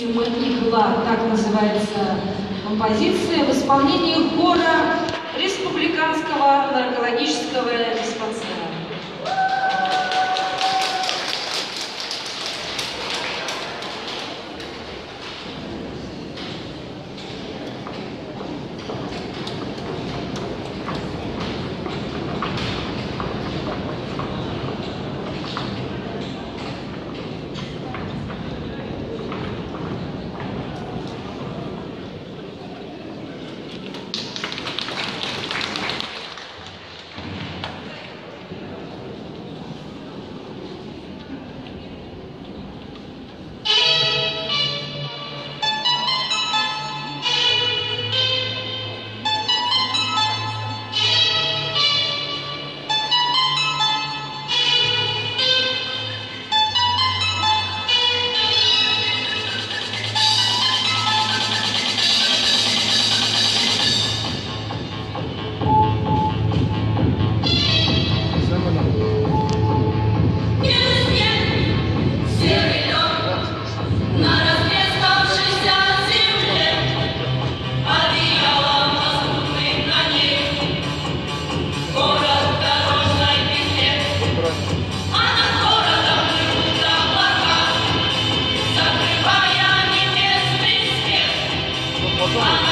Игла, так называется композиция, в исполнении хора Республиканского наркологического Wow.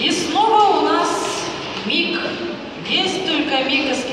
И снова у нас миг, есть только миг из